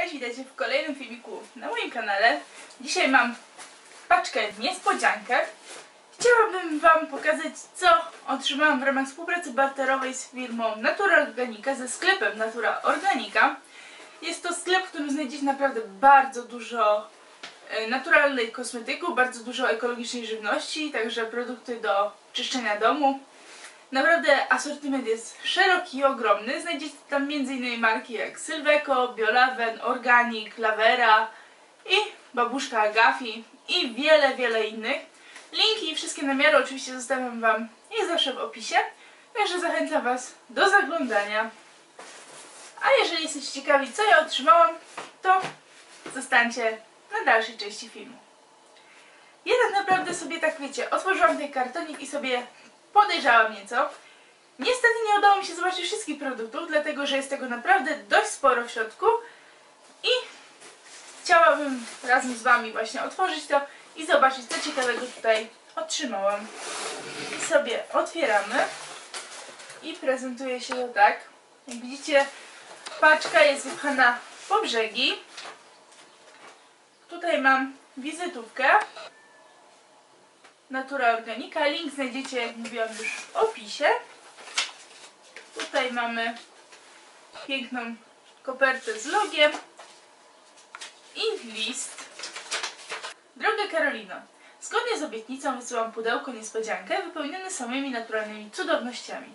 Cześć, witajcie w kolejnym filmiku na moim kanale. Dzisiaj mam paczkę niespodziankę. Chciałabym Wam pokazać, co otrzymałam w ramach współpracy barterowej z firmą Natura Organika, ze sklepem Natura Organika. Jest to sklep, w którym znajdziecie naprawdę bardzo dużo e, naturalnej kosmetyku, bardzo dużo ekologicznej żywności, także produkty do czyszczenia domu. Naprawdę asortyment jest szeroki i ogromny. Znajdziecie tam m.in. marki jak Sylveco, Biolaven, Organic, Lavera i Babuszka Agafi i wiele, wiele innych. Linki i wszystkie namiary oczywiście zostawiam Wam jak zawsze w opisie, także zachęcam Was do zaglądania. A jeżeli jesteście ciekawi co ja otrzymałam, to zostańcie na dalszej części filmu. Ja tak naprawdę sobie tak wiecie, otworzyłam ten kartonik i sobie podejrzałam nieco. Niestety nie udało mi się zobaczyć wszystkich produktów, dlatego że jest tego naprawdę dość sporo w środku i chciałabym razem z Wami właśnie otworzyć to i zobaczyć co ciekawego tutaj otrzymałam. I sobie otwieramy i prezentuje się to tak. Jak widzicie paczka jest wypchana po brzegi. Tutaj mam wizytówkę Natura Organika. Link znajdziecie, jak mówiłam już, w opisie. Tutaj mamy piękną kopertę z logiem i list. Droga Karolino, zgodnie z obietnicą wysyłam pudełko niespodziankę wypełnione samymi naturalnymi cudownościami.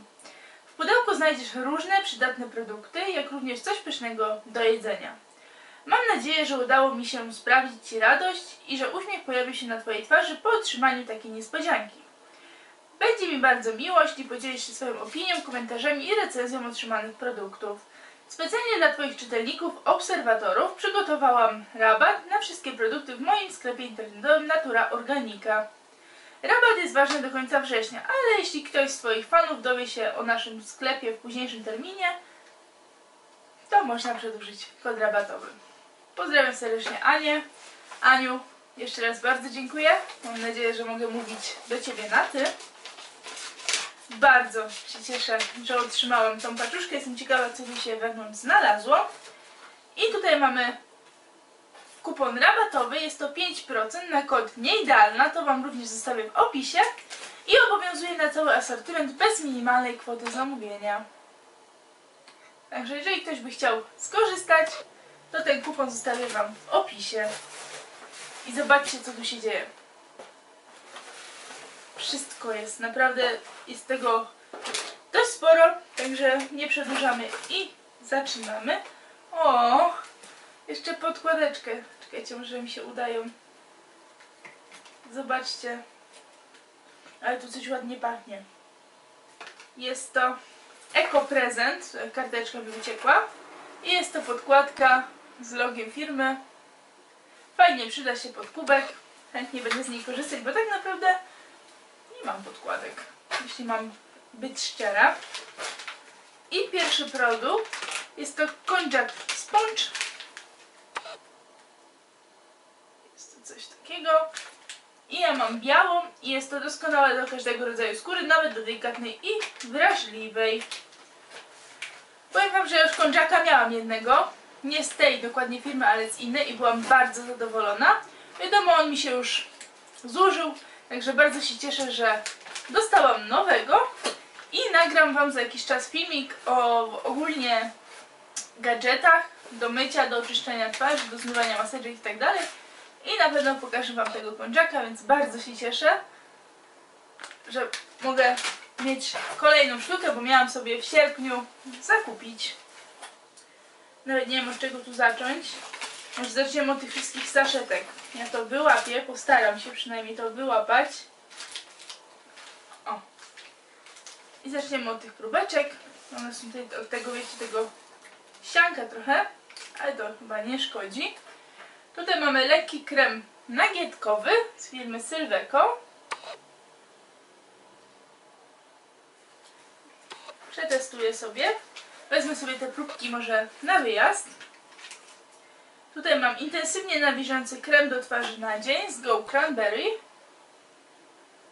W pudełku znajdziesz różne przydatne produkty, jak również coś pysznego do jedzenia. Mam nadzieję, że udało mi się sprawić Ci radość i że uśmiech pojawi się na Twojej twarzy po otrzymaniu takiej niespodzianki. Będzie mi bardzo miło, jeśli podzielisz się swoją opinią, komentarzami i recenzją otrzymanych produktów. Specjalnie dla Twoich czytelników, obserwatorów przygotowałam rabat na wszystkie produkty w moim sklepie internetowym Natura Organika. Rabat jest ważny do końca września, ale jeśli ktoś z Twoich fanów dowie się o naszym sklepie w późniejszym terminie, to można przedłużyć kod rabatowy. Pozdrawiam serdecznie Anię. Aniu, jeszcze raz bardzo dziękuję. Mam nadzieję, że mogę mówić do Ciebie na Ty. Bardzo się cieszę, że otrzymałam tą paczuszkę. Jestem ciekawa, co tu się wewnątrz znalazło. I tutaj mamy kupon rabatowy. Jest to 5% na kod nieidealna. To Wam również zostawię w opisie. I obowiązuje na cały asortyment bez minimalnej kwoty zamówienia. Także jeżeli ktoś by chciał skorzystać, to ten kupon zostawię Wam w opisie. I zobaczcie, co tu się dzieje. Wszystko jest, naprawdę jest tego dość sporo, także nie przedłużamy i zaczynamy. O, jeszcze podkładeczkę. Czekajcie, może mi się udają. Zobaczcie. Ale tu coś ładnie pachnie. Jest to Eko Prezent, karteczka mi wyciekła. I jest to podkładka z logiem firmy. Fajnie przyda się pod kubek. Chętnie będę z niej korzystać, bo tak naprawdę nie mam podkładek, jeśli mam być szczera. I pierwszy produkt jest to konjak sponge. Jest to coś takiego. I ja mam białą i jest to doskonałe do każdego rodzaju skóry, nawet do delikatnej i wrażliwej. Powiem Wam, że już konjaka miałam jednego nie z tej dokładnie firmy, ale z innej i byłam bardzo zadowolona. Wiadomo, on mi się już zużył, także bardzo się cieszę, że dostałam nowego i nagram Wam za jakiś czas filmik o ogólnie gadżetach do mycia, do oczyszczenia twarzy, do zmywania maseczek i tak dalej. I na pewno pokażę Wam tego kończaka, więc bardzo się cieszę, że mogę mieć kolejną sztukę, bo miałam sobie w sierpniu zakupić. Nawet nie wiem od czego tu zacząć. Może zaczniemy od tych wszystkich saszetek. Ja to wyłapię, postaram się przynajmniej to wyłapać. O. I zaczniemy od tych próbeczek. One są tutaj od tego, wiecie, tego sianka trochę, ale to chyba nie szkodzi. Tutaj mamy lekki krem nagietkowy z firmy Sylveco. Przetestuję sobie. Wezmę sobie te próbki może na wyjazd. Tutaj mam intensywnie nawilżający krem do twarzy na dzień z Go Cranberry.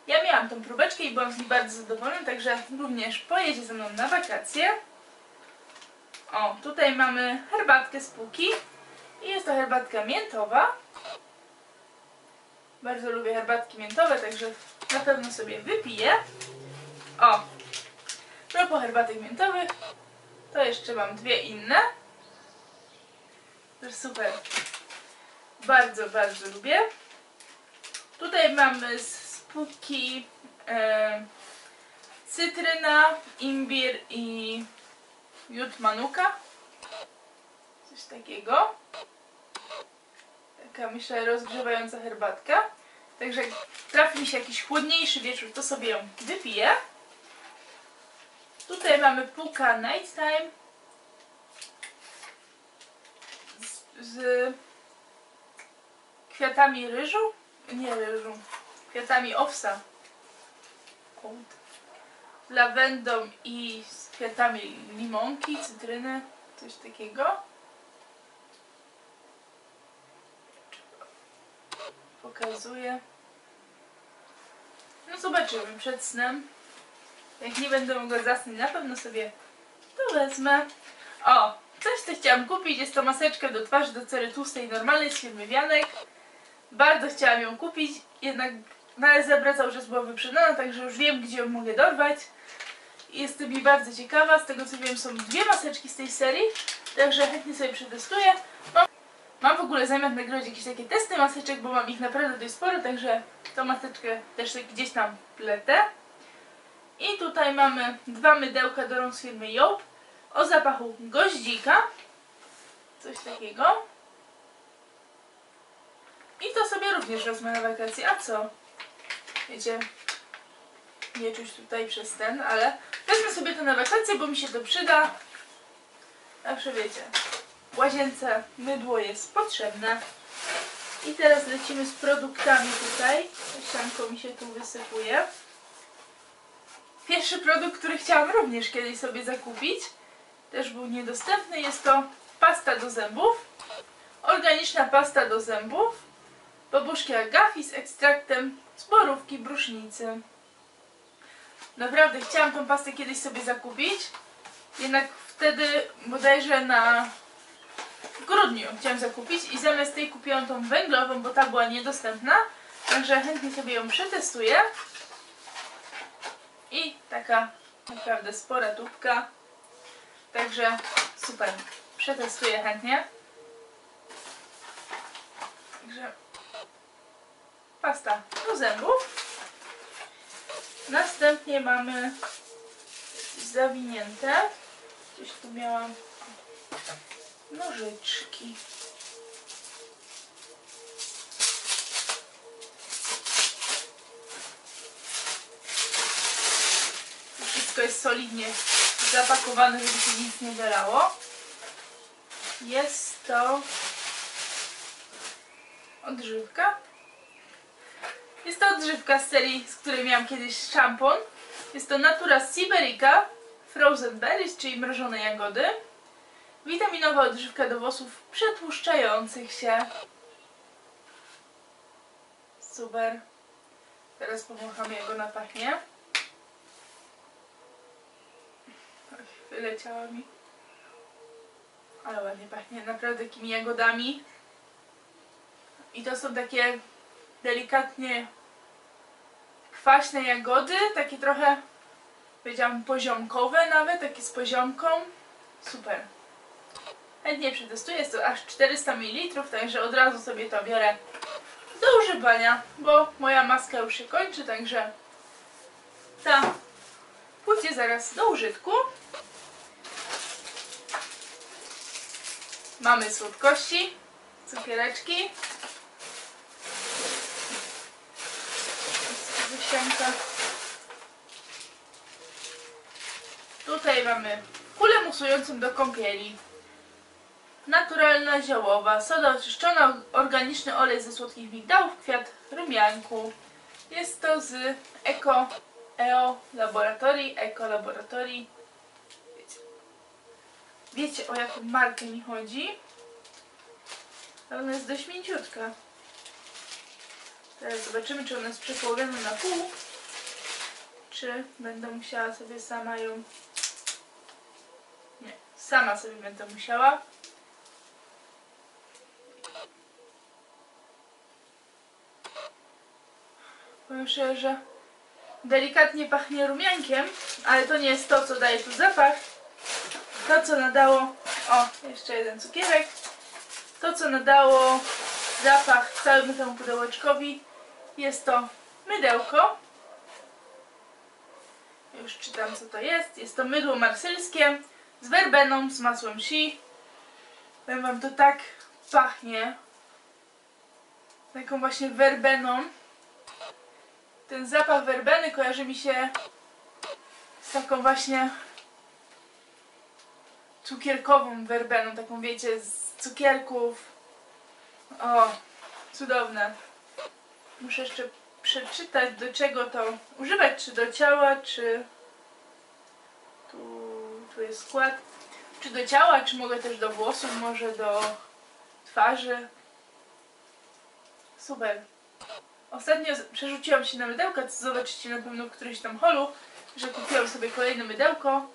Ja miałam tą próbeczkę i byłam z niej bardzo zadowolona, także również pojedzie ze mną na wakacje. O, tutaj mamy herbatkę z półki. I jest to herbatka miętowa. Bardzo lubię herbatki miętowe, także na pewno sobie wypiję. O! Propos herbatek miętowych, to jeszcze mam dwie inne. Super. Bardzo, bardzo lubię. Tutaj mamy z spółki e, cytryna, imbir i jut manuka. Coś takiego. Taka myślę rozgrzewająca herbatka. Także trafi mi się jakiś chłodniejszy wieczór, to sobie ją wypiję. Tutaj mamy puka Nighttime z, z kwiatami ryżu. Nie ryżu. Kwiatami owsa. Lawendą i z kwiatami limonki, cytryny, coś takiego. Pokazuję. No zobaczymy przed snem. Jak nie będę mogła zasnąć, na pewno sobie to wezmę. O, coś co chciałam kupić, jest to maseczka do twarzy do cery tłustej normalnej z firmy Wianek. Bardzo chciałam ją kupić, jednak na Zebra cały czas była wyprzedana, także już wiem gdzie ją mogę dorwać. Jestem mi bardzo ciekawa, z tego co wiem są dwie maseczki z tej serii, także chętnie sobie przetestuję. Mam, mam w ogóle zamiar nagrywać jakieś takie testy maseczek, bo mam ich naprawdę dość sporo, także tą maseczkę też gdzieś tam pletę. I tutaj mamy dwa mydełka do rąk z firmy Job o zapachu goździka. Coś takiego. I to sobie również wezmę na wakacje. A co? Wiecie, nie czuć tutaj przez ten, ale wezmę sobie to na wakacje, bo mi się to przyda. Zawsze wiecie, w łazience mydło jest potrzebne. I teraz lecimy z produktami tutaj. Ścianko mi się tu wysypuje. Pierwszy produkt, który chciałam również kiedyś sobie zakupić, też był niedostępny, jest to pasta do zębów. Organiczna pasta do zębów. Babuszki Agafi z ekstraktem z borówki brusznicy. Naprawdę chciałam tą pastę kiedyś sobie zakupić, jednak wtedy bodajże na grudniu chciałam zakupić i zamiast tej kupiłam tą węglową, bo ta była niedostępna, także chętnie sobie ją przetestuję. I taka naprawdę spora tubka. Także super. Przetestuję chętnie. Także pasta do zębów. Następnie mamy zawinięte. Gdzieś tu miałam nożyczki. Solidnie zapakowane, żeby się nic nie wylało. Jest to odżywka. Jest to odżywka z serii, z której miałam kiedyś szampon. Jest to Natura Siberica Frozen Berries, czyli mrożone jagody. Witaminowa odżywka do włosów przetłuszczających się. Super. Teraz pomachamy jak ona pachnie. Wyleciała mi. Ale ładnie pachnie. Naprawdę takimi jagodami. I to są takie delikatnie kwaśne jagody. Takie trochę, powiedziałam, poziomkowe nawet. Takie z poziomką. Super. Chętnie przetestuję. Jest to aż 400 ml, także od razu sobie to biorę do używania, bo moja maska już się kończy, także ta pójdzie zaraz do użytku. Mamy słodkości, cukiereczki. Wysianka. Tutaj mamy kulę musującą do kąpieli. Naturalna ziołowa, soda oczyszczona, organiczny olej ze słodkich migdałów, kwiat rumianku. Jest to z Eko EO Laboratorii, Eko Laboratorii. Wiecie o jaką markę mi chodzi? Ona jest dość mięciutka. Teraz zobaczymy, czy ona jest przepołowiona na pół, czy będę musiała sobie sama ją... Nie, sama sobie będę musiała. Powiem szczerze, że delikatnie pachnie rumiankiem, ale to nie jest to, co daje tu zapach to, co nadało... O, jeszcze jeden cukierek. To, co nadało zapach całemu temu pudełeczkowi, jest to mydełko. Już czytam, co to jest. Jest to mydło marsylskie z werbeną, z masłem shi. Powiem wam, to tak pachnie. Taką właśnie werbeną. Ten zapach werbeny kojarzy mi się z taką właśnie cukierkową werbeną, taką wiecie, z cukierków. O, cudowne. Muszę jeszcze przeczytać, do czego to używać, czy do ciała, czy tu, tu jest skład, czy do ciała, czy mogę też do włosów, może do twarzy. Super. Ostatnio przerzuciłam się na mydełka, co zobaczycie na pewno w którymś tam holu, że kupiłam sobie kolejne mydełko.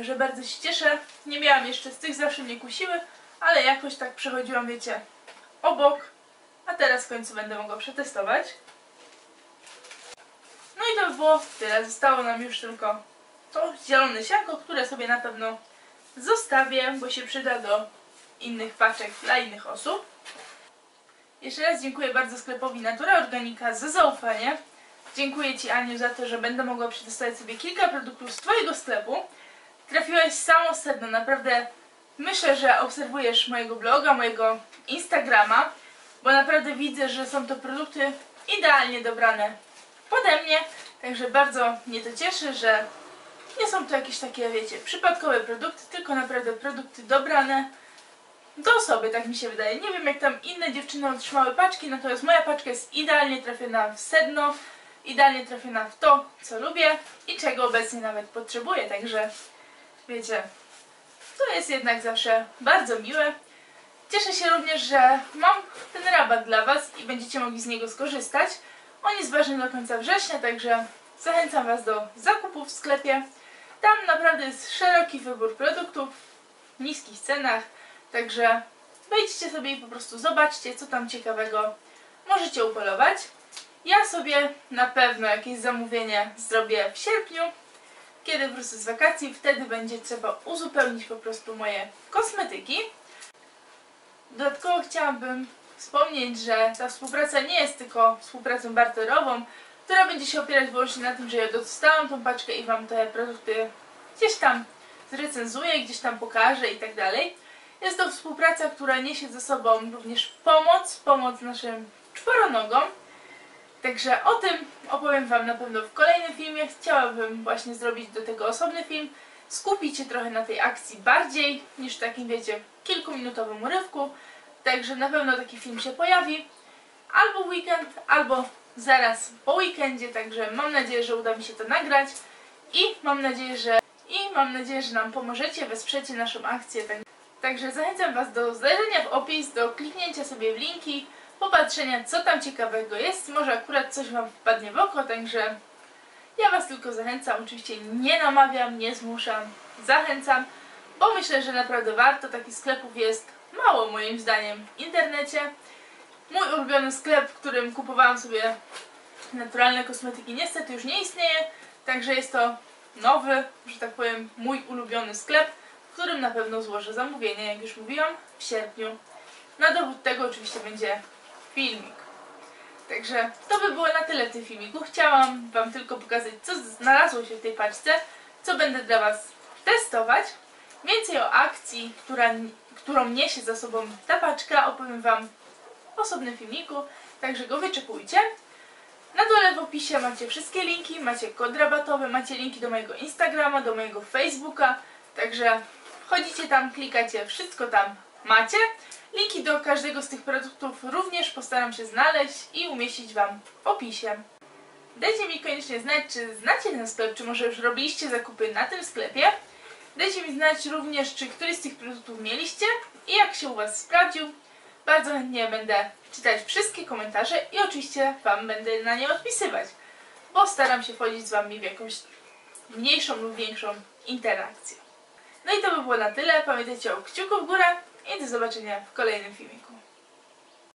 Że bardzo się cieszę. Nie miałam jeszcze z tych, zawsze mnie kusiły, ale jakoś tak przechodziłam, wiecie, obok. A teraz w końcu będę mogła przetestować. No i to by było tyle. Zostało nam już tylko to zielone sianko, które sobie na pewno zostawię, bo się przyda do innych paczek dla innych osób. Jeszcze raz dziękuję bardzo sklepowi Natura Organika za zaufanie. Dziękuję Ci Aniu za to, że będę mogła przetestować sobie kilka produktów z Twojego sklepu. Trafiłaś w samo sedno, naprawdę. Myślę, że obserwujesz mojego bloga, mojego Instagrama, bo naprawdę widzę, że są to produkty idealnie dobrane pode mnie, także bardzo mnie to cieszy, że nie są to jakieś takie, wiecie, przypadkowe produkty, tylko naprawdę produkty dobrane do osoby, tak mi się wydaje. Nie wiem jak tam inne dziewczyny otrzymały paczki, natomiast moja paczka jest idealnie trafiona w sedno, idealnie trafiona w to, co lubię i czego obecnie nawet potrzebuję, także wiecie, to jest jednak zawsze bardzo miłe. Cieszę się również, że mam ten rabat dla Was i będziecie mogli z niego skorzystać. On jest ważny do końca września, także zachęcam Was do zakupów w sklepie. Tam naprawdę jest szeroki wybór produktów w niskich cenach, także wejdźcie sobie i po prostu zobaczcie, co tam ciekawego możecie upolować. Ja sobie na pewno jakieś zamówienie zrobię w sierpniu, kiedy wrócę z wakacji, wtedy będzie trzeba uzupełnić po prostu moje kosmetyki. Dodatkowo chciałabym wspomnieć, że ta współpraca nie jest tylko współpracą barterową, która będzie się opierać wyłącznie na tym, że ja dostałam tą paczkę i Wam te produkty gdzieś tam zrecenzuję, gdzieś tam pokażę i tak dalej. Jest to współpraca, która niesie ze sobą również pomoc, pomoc naszym czworonogom. Także o tym opowiem Wam na pewno w kolejnym filmie. Chciałabym właśnie zrobić do tego osobny film, skupić się trochę na tej akcji bardziej niż w takim, wiecie, kilkuminutowym urywku. Także na pewno taki film się pojawi albo w weekend, albo zaraz po weekendzie. Także mam nadzieję, że uda mi się to nagrać i mam nadzieję, że i mam nadzieję, że nam pomożecie, wesprzecie naszą akcję. Tak- Także zachęcam Was do zajrzenia w opis, do kliknięcia sobie w linki, popatrzenia co tam ciekawego jest. Może akurat coś Wam wpadnie w oko, także ja Was tylko zachęcam. Oczywiście nie namawiam, nie zmuszam, zachęcam, bo myślę, że naprawdę warto. Takich sklepów jest mało moim zdaniem w internecie. Mój ulubiony sklep, w którym kupowałam sobie naturalne kosmetyki niestety już nie istnieje, także jest to nowy, że tak powiem, mój ulubiony sklep, w którym na pewno złożę zamówienie, jak już mówiłam, w sierpniu. Na dowód tego oczywiście będzie filmik. Także to by było na tyle w tym filmiku. Chciałam Wam tylko pokazać, co znalazło się w tej paczce, co będę dla Was testować. Więcej o akcji, która, którą niesie za sobą ta paczka, opowiem Wam w osobnym filmiku, także go wyczekujcie. Na dole w opisie macie wszystkie linki, macie kod rabatowy, macie linki do mojego Instagrama, do mojego Facebooka, także wchodzicie tam, klikacie, wszystko tam macie. Linki do każdego z tych produktów również postaram się znaleźć i umieścić Wam w opisie. Dajcie mi koniecznie znać, czy znacie ten sklep, czy może już robiliście zakupy na tym sklepie. Dajcie mi znać również, czy któryś z tych produktów mieliście i jak się u Was sprawdził. Bardzo chętnie będę czytać wszystkie komentarze i oczywiście Wam będę na nie odpisywać, bo staram się wchodzić z Wami w jakąś mniejszą lub większą interakcję. No i to by było na tyle. Pamiętajcie o kciuku w górę i do zobaczenia w kolejnym filmiku.